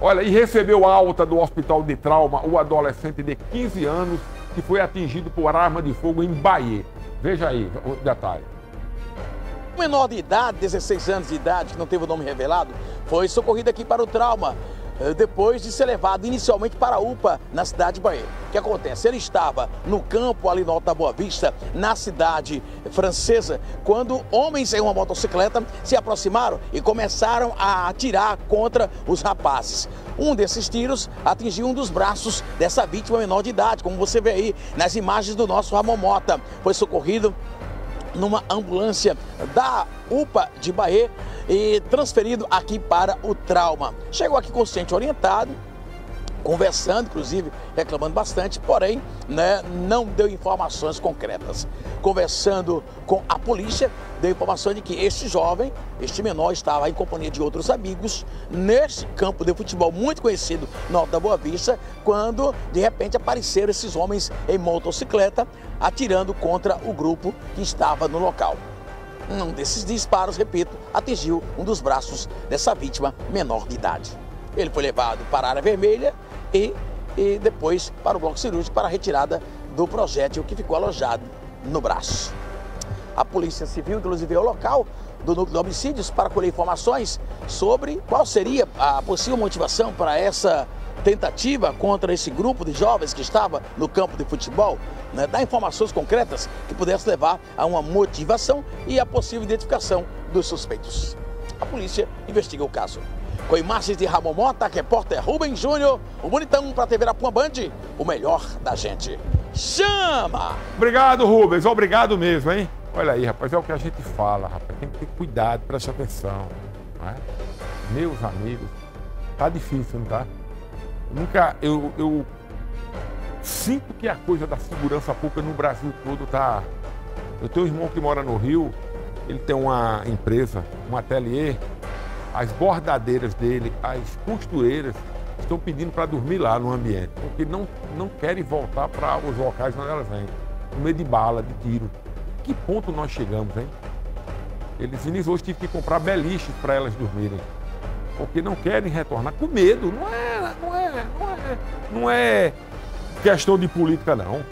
Olha, e recebeu alta do hospital de trauma o adolescente de 15 anos que foi atingido por arma de fogo em Bahia. Veja aí o detalhe. Um menor de idade, 16 anos de idade, que não teve o nome revelado, foi socorrido aqui para o trauma depois de ser levado inicialmente para a UPA na cidade de Bahia. O que acontece? Ele estava no campo ali no Alta Boa Vista, na cidade francesa, quando homens em uma motocicleta se aproximaram e começaram a atirar contra os rapazes. Um desses tiros atingiu um dos braços dessa vítima menor de idade, como você vê aí nas imagens do nosso Ramon Mota. Foi socorrido numa ambulância da UPA de Bahia e transferido aqui para o trauma. Chegou aqui consciente orientado, conversando, inclusive reclamando bastante, porém né, não deu informações concretas. Conversando com a polícia, deu informação de que este jovem, este menor, estava em companhia de outros amigos neste campo de futebol muito conhecido no Alto da Boa Vista, quando de repente apareceram esses homens em motocicleta atirando contra o grupo que estava no local. Um desses disparos, repito, atingiu um dos braços dessa vítima menor de idade. Ele foi levado para a área vermelha e, e depois para o bloco cirúrgico para a retirada do projétil que ficou alojado no braço. A Polícia Civil, inclusive, é o local do núcleo de homicídios para colher informações sobre qual seria a possível motivação para essa tentativa contra esse grupo de jovens que estava no campo de futebol, né, dar informações concretas que pudessem levar a uma motivação e a possível identificação dos suspeitos. A polícia investiga o caso. Com imagens de Ramon Mota, repórter Rubem Júnior, o Bonitão para a TV Arapuã Band, o melhor da gente. Chama! Obrigado, Rubens. Obrigado mesmo, hein? Olha aí, rapaz, é o que a gente fala, rapaz. Tem que ter cuidado, preste atenção. É? Meus amigos, tá difícil, não tá? Nunca, eu, eu sinto que a coisa da segurança pública no Brasil todo tá. Eu tenho um irmão que mora no Rio, ele tem uma empresa, um ateliê, as bordadeiras dele, as costureiras estão pedindo para dormir lá no ambiente, porque não, não querem voltar para os locais onde elas vêm, com medo de bala, de tiro. Que ponto nós chegamos, hein? Eles, Vinícius, hoje tive que comprar beliches para elas dormirem porque não querem retornar com medo. Não é, não é, não é, não é questão de política, não.